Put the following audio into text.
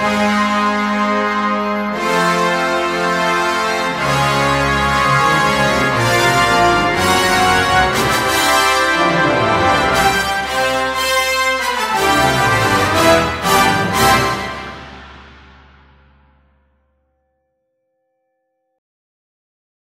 Bye.